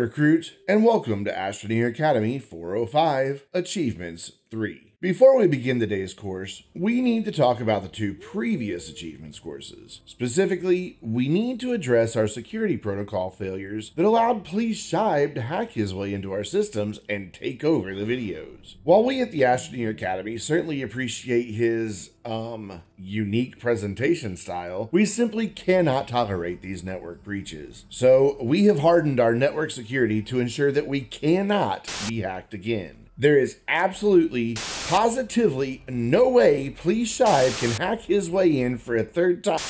Recruit, and welcome to Astroneer Academy 405 Achievements 3. Before we begin today's course, we need to talk about the two previous achievements courses. Specifically, we need to address our security protocol failures that allowed pleasedshibe to hack his way into our systems and take over the videos. While we at the Astroneer Academy certainly appreciate his, um, unique presentation style, we simply cannot tolerate these network breaches. So, we have hardened our network security to ensure that we cannot be hacked again. There is absolutely, positively no way pleasedshibe can hack his way in for a third time.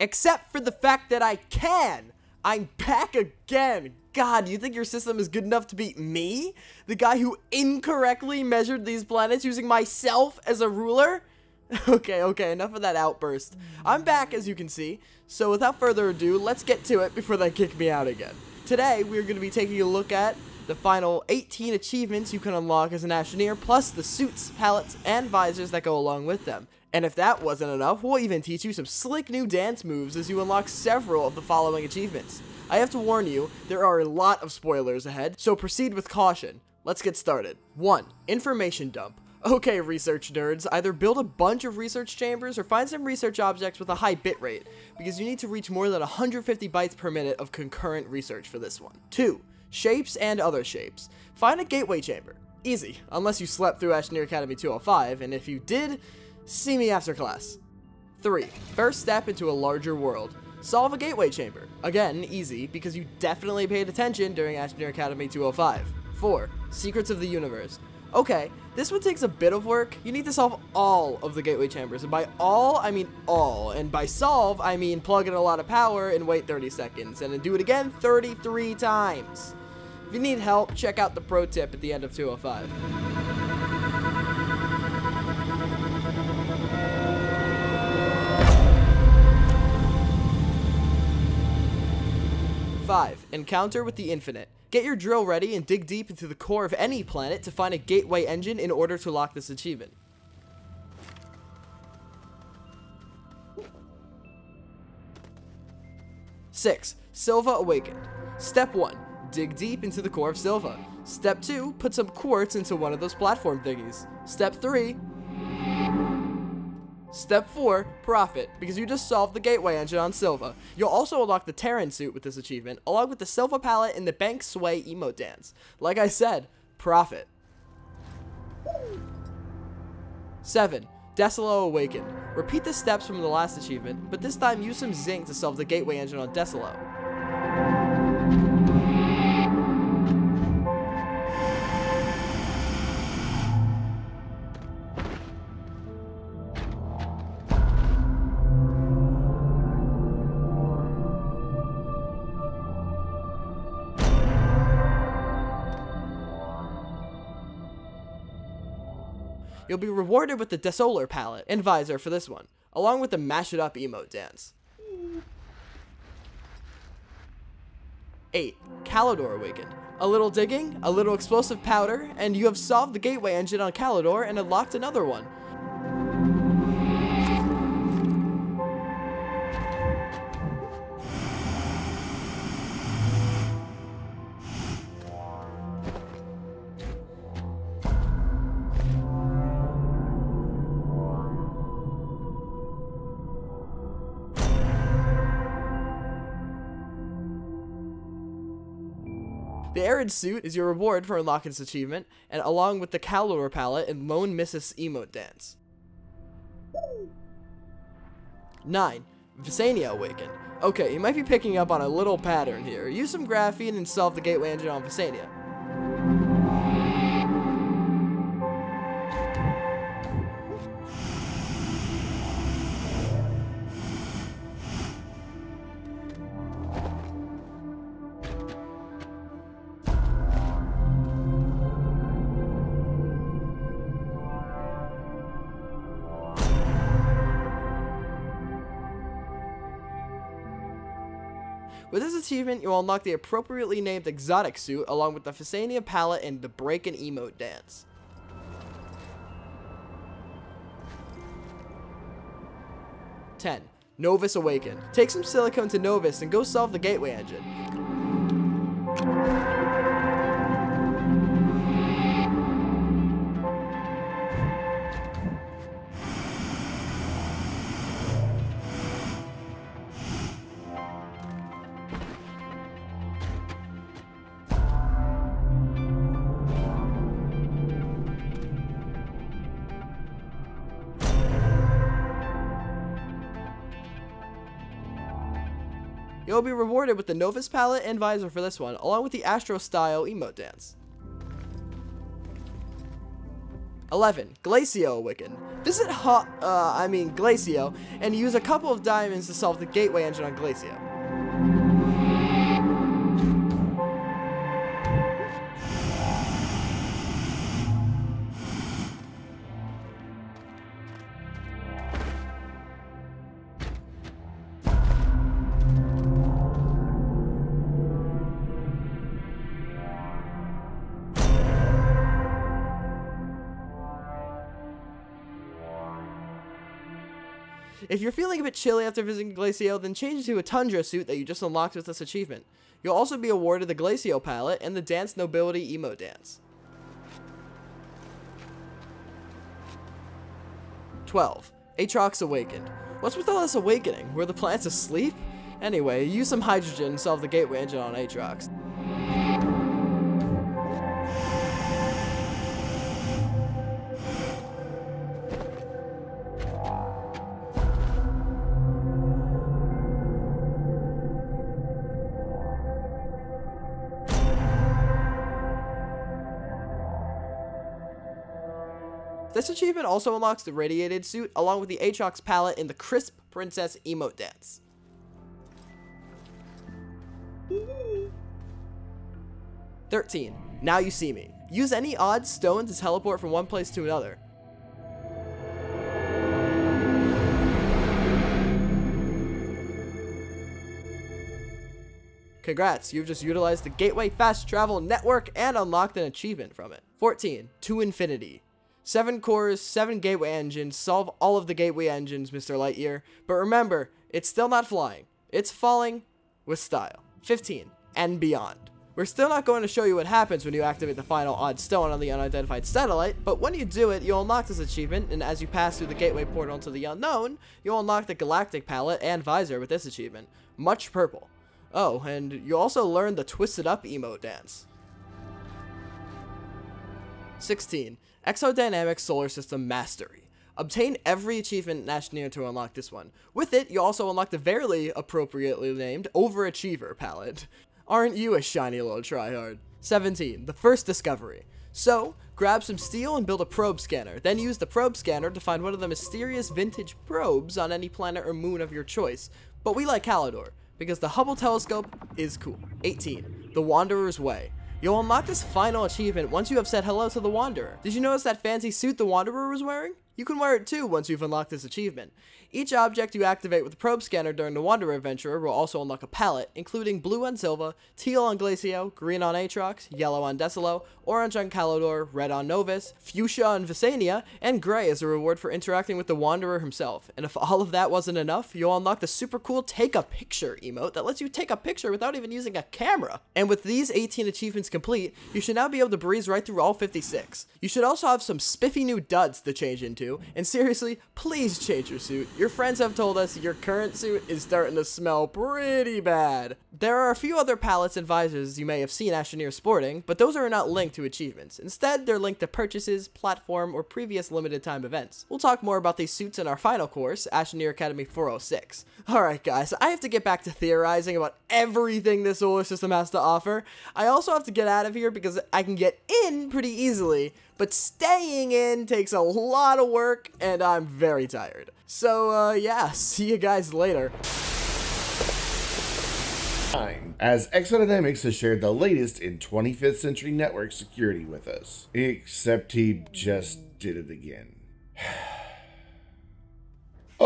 Except for the fact that I can. I'm back again. God, you think your system is good enough to beat me? The guy who incorrectly measured these planets using myself as a ruler? Okay, okay, enough of that outburst. I'm back, as you can see. So without further ado, let's get to it before they kick me out again. Today, we're going to be taking a look at the final 18 achievements you can unlock as an Astroneer, plus the suits, palettes, and visors that go along with them. And if that wasn't enough, we'll even teach you some slick new dance moves as you unlock several of the following achievements. I have to warn you, there are a lot of spoilers ahead, so proceed with caution. Let's get started. 1. Information Dump. Okay, research nerds, either build a bunch of research chambers or find some research objects with a high bitrate, because you need to reach more than 150 bytes per minute of concurrent research for this one. 2 shapes, and other shapes. Find a gateway chamber. Easy, unless you slept through Astroneer Academy 205, and if you did, see me after class. 3. First step into a larger world. Solve a gateway chamber. Again, easy, because you definitely paid attention during Astroneer Academy 205. 4. Secrets of the Universe. Okay, this one takes a bit of work. You need to solve all of the gateway chambers, and by all, I mean all, and by solve, I mean plug in a lot of power and wait 30 seconds, and then do it again 33 times. If you need help, check out the pro tip at the end of 205. Five, encounter with the infinite. Get your drill ready and dig deep into the core of any planet to find a gateway engine in order to lock this achievement. Six, Sylva Awakened. Step one, dig deep into the core of Sylva. Step 2, put some quartz into one of those platform thingies. Step 3, Step 4, Profit, because you just solved the gateway engine on Sylva. You'll also unlock the Terran suit with this achievement, along with the Sylva palette and the Bank Sway emote dance. Like I said, Profit. 7. Desolo Awakened. Repeat the steps from the last achievement, but this time use some zinc to solve the gateway engine on Desolo. You'll be rewarded with the Desolo palette and visor for this one, along with the Mash It Up emote dance. 8. Calidor Awakened. A little digging, a little explosive powder, and you have solved the gateway engine on Calidor and unlocked another one. The Arid suit is your reward for unlocking this achievement, and along with the Calor palette and Lone Missus emote dance. 9. Vesania Awakened. Okay, you might be picking up on a little pattern here. Use some graphene and solve the gateway engine on Vesania. With this achievement, you'll unlock the appropriately named Exotic Suit along with the Vesania palette and the Break and Emote Dance. Ten. Novus Awakened. Take some silicone to Novus and go solve the gateway engine. You'll be rewarded with the Novus palette and visor for this one, along with the Astro Style emote dance. 11. Glacio Awaken. Visit Ho- uh, I mean Glacio, and use a couple of diamonds to solve the gateway engine on Glacio. If you're feeling a bit chilly after visiting Glacio, then change to a Tundra suit that you just unlocked with this achievement. You'll also be awarded the Glacio palette and the Dance Nobility Emo Dance. 12. Atrox Awakened. What's with all this awakening? Were the plants asleep? Anyway, use some hydrogen and solve the gateway engine on Atrox. This achievement also unlocks the Radiated suit along with the Atrox palette in the Crisp Princess emote dance. Thirteen. Now you see me. Use any odd stone to teleport from one place to another. Congrats, you've just utilized the Gateway Fast Travel Network and unlocked an achievement from it. 14. To Infinity. Seven cores, seven gateway engines, solve all of the gateway engines, Mr. Lightyear. But remember, it's still not flying. It's falling with style. 15. And beyond. We're still not going to show you what happens when you activate the final odd stone on the unidentified satellite, but when you do it, you'll unlock this achievement, and as you pass through the gateway portal to the unknown, you'll unlock the galactic palette and visor with this achievement. Much purple. Oh, and you also learn the Twisted Up emote dance. 16. Exodynamic Solar System Mastery. Obtain every achievement in Astroneer to unlock this one. With it, you also unlock the very appropriately named Overachiever palette. Aren't you a shiny little tryhard? 17. The first discovery. So, grab some steel and build a probe scanner, then use the probe scanner to find one of the mysterious vintage probes on any planet or moon of your choice. But we like Calidor, because the Hubble telescope is cool. 18. The Wanderer's Way. You'll unlock this final achievement once you have said hello to the Wanderer. Did you notice that fancy suit the Wanderer was wearing? You can wear it too once you've unlocked this achievement. Each object you activate with the probe scanner during the Wanderer adventure will also unlock a palette, including blue on Sylva, teal on Glacio, green on Atrox, yellow on Desolo, orange on Calidor, red on Novus, fuchsia on Vesania, and gray as a reward for interacting with the Wanderer himself. And if all of that wasn't enough, you'll unlock the super cool Take a Picture emote that lets you take a picture without even using a camera. And with these 18 achievements complete, you should now be able to breeze right through all 56. You should also have some spiffy new duds to change into, and seriously, please change your suit. Your friends have told us your current suit is starting to smell pretty bad. There are a few other palettes and visors you may have seen Astroneer sporting, but those are not linked to achievements. Instead, they're linked to purchases, platform, or previous limited time events. We'll talk more about these suits in our final course, Astroneer Academy 406. Alright guys, I have to get back to theorizing about everything this solar system has to offer. I also have to get out of here because I can get in pretty easily, but staying in takes a lot of work and I'm very tired. So, uh, yeah, see you guys later. as Exodynamics has shared the latest in 25th century network security with us. Except he just did it again.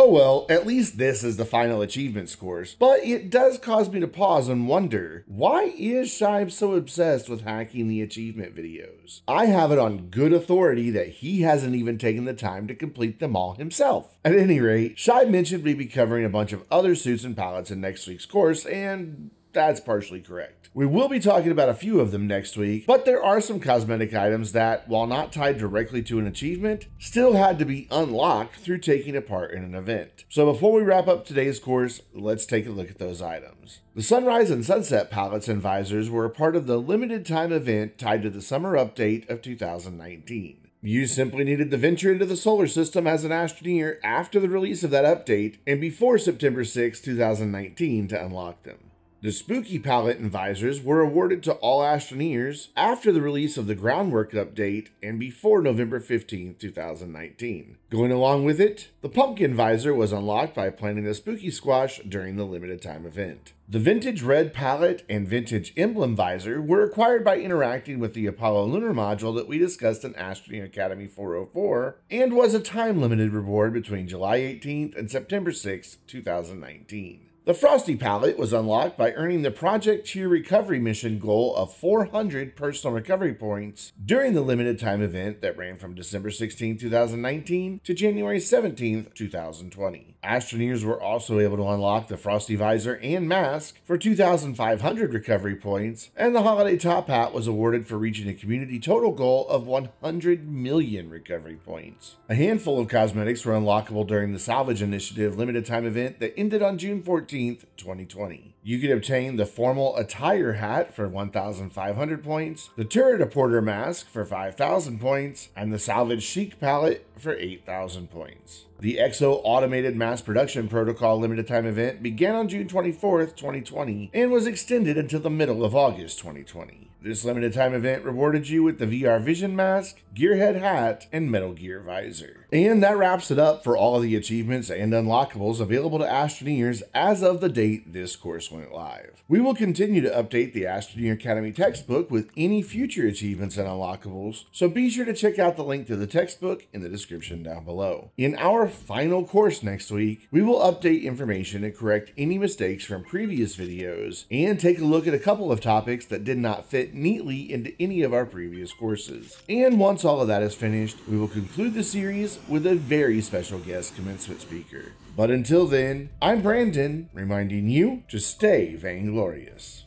Oh well, at least this is the final achievement scores, but it does cause me to pause and wonder, why is Shibe so obsessed with hacking the achievement videos? I have it on good authority that he hasn't even taken the time to complete them all himself. At any rate, Shibe mentioned we'd be covering a bunch of other suits and palettes in next week's course, and that's partially correct. We will be talking about a few of them next week, but there are some cosmetic items that, while not tied directly to an achievement, still had to be unlocked through taking a part in an event. So before we wrap up today's course, let's take a look at those items. The Sunrise and Sunset palettes and visors were a part of the limited time event tied to the summer update of 2019. You simply needed to venture into the solar system as an astroneer after the release of that update and before September 6, 2019 to unlock them. The Spooky palette and visors were awarded to all Astroneers after the release of the groundwork update and before November 15, 2019. Going along with it, the Pumpkin visor was unlocked by planting the Spooky Squash during the limited time event. The Vintage Red palette and Vintage Emblem visor were acquired by interacting with the Apollo lunar module that we discussed in Astroneer Academy 404 and was a time limited reward between July 18th and September 6, 2019. The Frosty palette was unlocked by earning the Project Tier Recovery mission goal of 400 personal recovery points during the limited time event that ran from December 16, 2019 to January 17, 2020. Astroneers were also able to unlock the Frosty Visor and Mask for 2,500 recovery points, and the Holiday Top Hat was awarded for reaching a community total goal of 100 million recovery points. A handful of cosmetics were unlockable during the Salvage Initiative limited time event that ended on June 14th, 2020. You could obtain the Formal Attire Hat for 1,500 points, the Turret Porter Mask for 5,000 points, and the Salvage Chic Palette for 8,000 points. The EXO Automated Mass Production Protocol limited time event began on June 24th, 2020, and was extended until the middle of August 2020. This limited time event rewarded you with the VR Vision Mask, Gearhead Hat, and Metal Gear Visor. And that wraps it up for all the achievements and unlockables available to Astroneers as of the date this course went live. We will continue to update the Astroneer Academy textbook with any future achievements and unlockables, so be sure to check out the link to the textbook in the description down below. In our final course next week, we will update information and correct any mistakes from previous videos and take a look at a couple of topics that did not fit neatly into any of our previous courses. And once all of that is finished, we will conclude the series with a very special guest commencement speaker. But until then, I'm Brandon, reminding you to stay vainglorious.